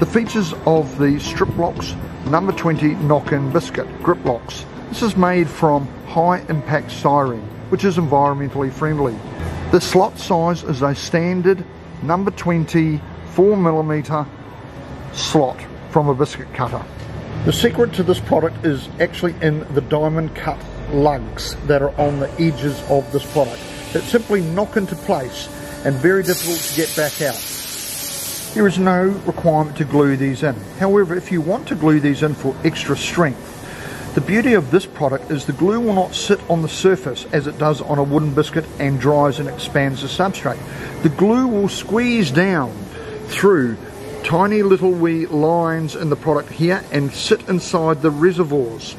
The features of the Striplox number 20 knock-in biscuit grip locks. This is made from high impact styrene, which is environmentally friendly. The slot size is a standard number 20 4mm slot from a biscuit cutter. The secret to this product is actually in the diamond cut lugs that are on the edges of this product that simply knock into place and very difficult to get back out. There is no requirement to glue these in. However, if you want to glue these in for extra strength, the beauty of this product is the glue will not sit on the surface as it does on a wooden biscuit and dries and expands the substrate. The glue will squeeze down through tiny little wee lines in the product here and sit inside the reservoirs.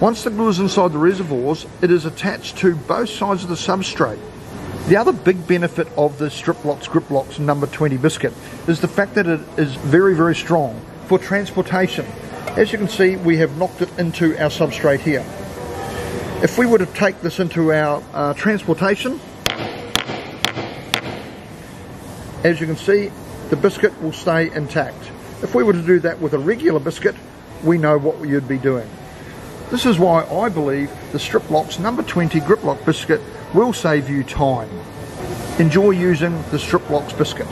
Once the glue is inside the reservoirs, it is attached to both sides of the substrate. The other big benefit of the Striplox Grip Locks number 20 biscuit is the fact that it is very, very strong for transportation. As you can see, we have knocked it into our substrate here. If we were to take this into our uh, transportation, as you can see, the biscuit will stay intact. If we were to do that with a regular biscuit, we know what you'd be doing. This is why I believe the Striplox number 20 Grip Lock biscuit will save you time. Enjoy using the Striplox biscuit.